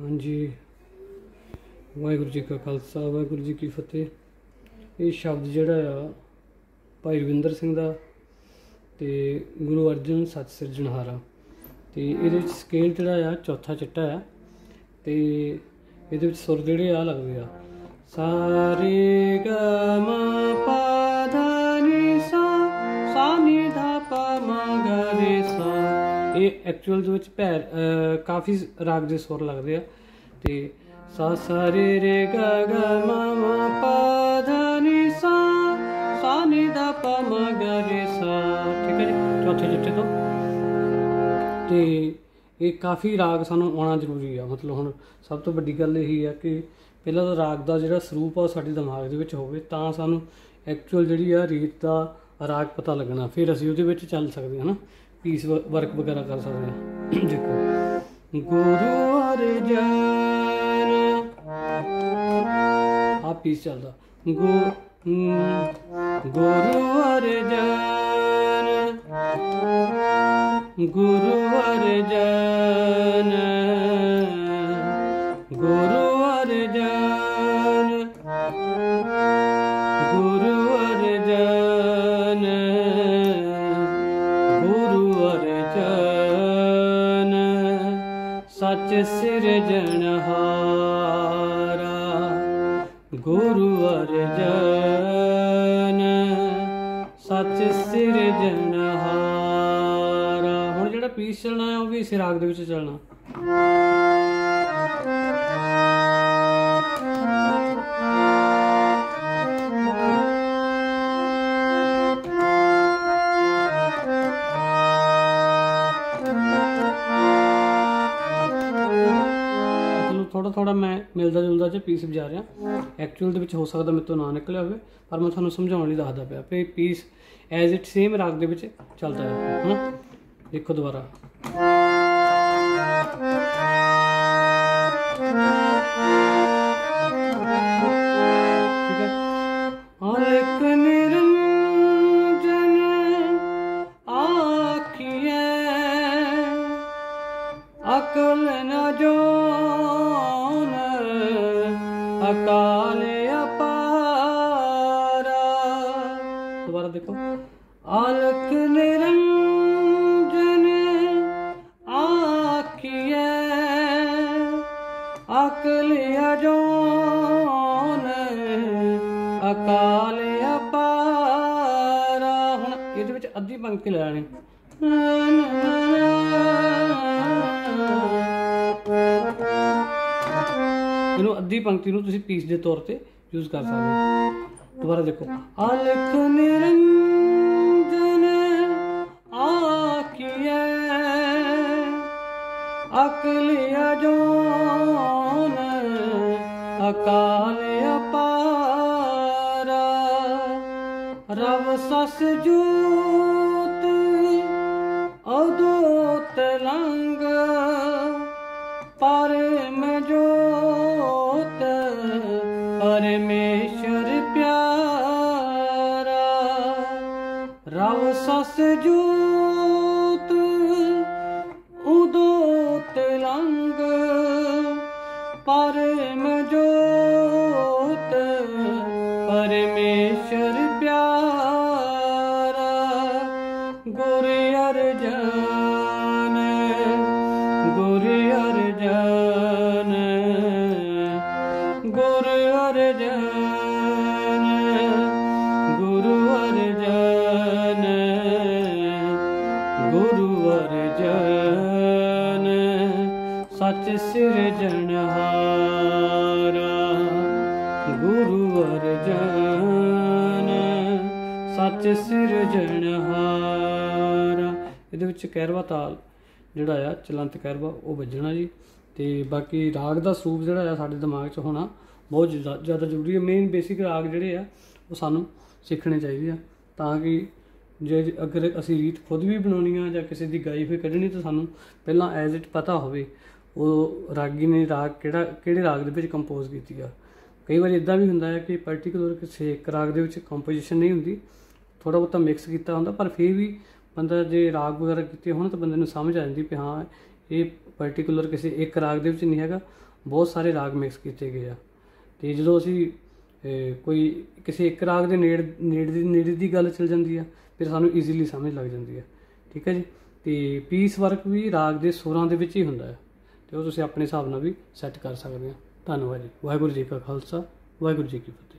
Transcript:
ਹਾਂਜੀ। ਵਾਹਿਗੁਰੂ ਜੀ ਕਾ ਖਾਲਸਾ, ਵਾਹਿਗੁਰੂ ਜੀ ਕੀ ਫਤਿਹ। ਇਹ ਸ਼ਬਦ ਜਿਹੜਾ ਆ, ਭਾਈ ਰਵਿੰਦਰ ਸਿੰਘ ਦਾ ਤੇ ਗੁਰੂ ਅਰਜਨ ਸਤ ਸਿਰਜਣਹਾਰਾ। ਤੇ ਇਹਦੇ ਵਿੱਚ ਸਕੇਲ ਜਿਹੜਾ ਆ, ਚੌਥਾ ਚਿੱਟਾ ਆ। ਤੇ ਇਹਦੇ ਵਿੱਚ ਸੁਰ ਜਿਹੜੇ ਆ, ਲੱਗਦੇ ਆ। ਸਾਰੇ ਇਹ ਐਕਚੁਅਲ ਦੇ ਵਿੱਚ ਭੈਰ ਕਾਫੀ ਰਾਗ ਦੇ ਸੁਰ ਲੱਗਦੇ ਆ। ਤੇ ਸਾ ਸਾ ਰੇ ਰੇ ਗ ਗ ਮ ਮ ਪ ਧ ਨੀ ਸਾ ਸਾ ਨੀ ਧ ਪ ਮ ਗ ਰੇ ਸਾ। ਠੀਕ ਹੈ ਜੀ ਚੌਥੇ ਚਿੱਟੇ ਤੋਂ। ਤੇ ਇਹ ਕਾਫੀ ਰਾਗ ਸਾਨੂੰ ਆਉਣਾ ਜ਼ਰੂਰੀ ਆ। ਮਤਲਬ ਹੁਣ ਸਭ ਤੋਂ ਵੱਡੀ ਗੱਲ ਇਹੀ ਆ ਕਿ ਪਹਿਲਾਂ ਤਾਂ ਰਾਗ ਦਾ ਜਿਹੜਾ ਸਰੂਪ ਆ ਉਹ ਸਾਡੇ ਦਿਮਾਗ ਦੇ ਵਿੱਚ ਹੋਵੇ, ਤਾਂ ਸਾਨੂੰ ਐਕਚੁਅਲ ਜਿਹੜੀ ਆ ਰੀਤ ਦਾ ਰਾਗ ਪਤਾ ਲੱਗਣਾ। ਫਿਰ ਅਸੀਂ ਉਹਦੇ ਵਿੱਚ ਚੱਲ ਸਕਦੇ ਹਾਂ ਨਾ। ਪੀਸ ਵਰਕ ਵਗੈਰਾ ਕਰ ਸਕਦੇ ਹਾਂ ਦੇਖੋ। ਗੁਰੂ ਅਰਜਨ ਆ ਪੀਸ ਚੱਲਦਾ। ਗੁ ਹਮ, ਗੁਰੂ ਅਰਜਨ ਗੁਰੂ ਅਰਜਨ ਗੁਰੂ ਅਰਜਨ ਗੁਰੂ ਅਰਜਨ ਸਿਰਜਣਹਾਰਾ ਗੁਰੂ ਅਰਜਨ। ਸੱਚ ਸਿਰਜਣਹਾਰਾ ਹੁਣ ਜਿਹੜਾ ਪੀਸ ਚੱਲਣਾ ਹੈ, ਉਹ ਵੀ ਸਿਰਾਗ ਦੇ ਵਿੱਚ ਚੱਲਣਾ। ਥੋੜਾ ਥੋੜਾ ਮੈਂ ਮਿਲਦਾ ਜੁਲਦਾ ਚ ਪੀਸ ਵਜਾ ਰਿਹਾ। ਐਕਚੁਅਲ ਦੇ ਵਿੱਚ ਹੋ ਸਕਦਾ ਮੇਰੇ ਤੋਂ ਨਾ ਨਿਕਲਿਆ ਹੋਵੇ, ਪਰ ਮੈਂ ਤੁਹਾਨੂੰ ਸਮਝਾਉਣ ਲਈ ਦੱਸਦਾ ਪਿਆ ਕਿ ਪੀਸ ਐਜ਼ ਇਟ ਸੇਮ ਰਾਗ ਦੇ ਵਿੱਚ ਚੱਲਦਾ ਹੈ, ਹਨਾ? ਦੇਖੋ ਦੁਬਾਰਾ। ਅਕਾਲ ਅਪਾਰਾ। ਦੁਬਾਰਾ ਦੇਖੋ। ਆਲਕ ਨਿਰੰਜਨ ਆਖੀਏ ਅਕਲ ਅਜੋਨ। ਅਕਾਲ ਅਪਾਰਾ। ਹੁਣ ਇਹਦੇ ਵਿੱਚ ਅੱਧੀ ਪੰਕਤੀ ਲੈ ਲੈਣੀ। ਇਹਨੂੰ ਅੱਧੀ ਪੰਕਤੀ ਨੂੰ ਤੁਸੀਂ ਪੀਸ ਦੇ ਤੌਰ ਤੇ ਯੂਜ਼ ਕਰ ਸਕਦੇ ਹੋ। ਦੁਬਾਰਾ ਦੇਖੋ। ਅਲਖ ਨਿਰੰਜਨ ਆਖੀਏ ਅਕਲ ਅਜੋਨ, ਅਕਾਲ ਅਪਾਰਾ। ਰਵ ਸਸ ਜੂਤ ਅਦੋਤ ਲੰਗ ਪਰ ਜੋਤ ਪਰਮੇਸ਼ਰ ਪਿਆਰਾ ਰਵ ਸਸ ਜੂਤ ਉਦੋ ਲੰਗ ਪਰਮ ਜੋਤ ਪਰਮੇਸ਼ਰ ਪਿਆਰਾ ਗੁਰੂ ਅਰਜਨ, ਸੱਚ ਸਿਰਜਣਹਾਰਾ ਗੁਰੂ ਅਰਜਨ, ਸੱਚ ਸਿਰਜਣਹਾਰਾ ਇਹਦੇ ਵਿੱਚ ਕਹਿਰਵਾ ਤਾਲ ਜਿਹੜਾ ਆ, ਚਲੰਤ ਕਹਿਰਵਾ ਉਹ ਵੱਜਣਾ ਜੀ। ਤੇ ਬਾਕੀ ਰਾਗ ਦਾ ਸਰੂਪ ਜਿਹੜਾ ਆ, ਸਾਡੇ ਦਿਮਾਗ 'ਚ ਹੋਣਾ ਬਹੁਤ ਜ਼ਿਆਦਾ ਜ਼ਿਆਦਾ ਜ਼ਰੂਰੀ ਹੈ ਮੇਨ ਬੇਸਿਕ ਰਾਗ ਜਿਹੜੇ ਆ, ਉਹ ਸਾਨੂੰ ਸਿੱਖਣੇ ਚਾਹੀਦੇ ਆ। ਤਾਂ ਕਿ ਜੇ ਅਗਰ ਅਸੀਂ ਰੀਤ ਖੁਦ ਵੀ ਬਣਾਉਣੀ ਆ ਜਾਂ ਕਿਸੇ ਦੀ ਗਾਈ ਹੋਈ ਕੱਢਣੀ, ਤਾਂ ਸਾਨੂੰ ਪਹਿਲਾਂ ਐਜ਼ ਇਟ ਪਤਾ ਹੋਵੇ ਉਹ ਰਾਗੀ ਨੇ ਰਾਗ ਕਿਹੜਾ, ਕਿਹੜੇ ਰਾਗ ਦੇ ਵਿੱਚ ਕੰਪੋਜ਼ ਕੀਤੀ ਆ। ਕਈ ਵਾਰ ਇਦਾਂ ਵੀ ਹੁੰਦਾ ਹੈ ਕਿ ਪਾਰਟਿਕੂਲਰ ਕਿਸੇ ਇੱਕ ਰਾਗ ਦੇ ਵਿੱਚ ਕੰਪੋਜੀਸ਼ਨ ਨਹੀਂ ਹੁੰਦੀ ਥੋੜਾ ਬਹੁਤਾ ਮਿਕਸ ਕੀਤਾ ਹੁੰਦਾ, ਪਰ ਫਿਰ ਵੀ ਬੰਦਾ ਜੇ ਰਾਗ ਵਗੈਰਾ ਕੀਤੇ ਹੋਣ ਤਾਂ ਬੰਦੇ ਨੂੰ ਸਮਝ ਆ ਜਾਂਦੀ ਕਿ ਹਾਂ, ਇਹ ਪਾਰਟਿਕੂਲਰ ਕਿਸੇ ਇੱਕ ਰਾਗ ਦੇ ਵਿੱਚ ਨਹੀਂ ਹੈਗਾ, ਬਹੁਤ ਸਾਰੇ ਰਾਗ ਮਿਕਸ ਕੀਤੇ ਗਏ ਆ। ਤੇ ਜਦੋਂ ਅਸੀਂ ਕੋਈ ਕਿਸੇ ਇੱਕ ਰਾਗ ਦੇ ਨੇੜ, ਨੇੜੇ ਦੀ ਨੇੜੇ ਦੀ ਗੱਲ ਚੱਲ ਜਾਂਦੀ ਆ ਫਿਰ ਸਾਨੂੰ ਈਜ਼ੀਲੀ ਸਮਝ ਲੱਗ ਜਾਂਦੀ ਹੈ। ਠੀਕ ਹੈ ਜੀ? ਤੇ ਪੀਸ ਵਰਕ ਵੀ ਰਾਗ ਦੇ ਸੁਰਾਂ ਦੇ ਵਿੱਚ ਹੀ ਹੁੰਦਾ ਹੈ। ਤੇ ਉਹ ਤੁਸੀਂ ਆਪਣੇ ਹਿਸਾਬ ਨਾਲ ਵੀ ਸੈੱਟ ਕਰ ਸਕਦੇ ਆ ਧੰਨਵਾਦ ਜੀ। ਵਾਹਿਗੁਰੂ ਜੀ ਕਾ ਖਾਲਸਾ, ਵਾਹਿਗੁਰੂ ਜੀ ਕੀ ਫਤਿਹ।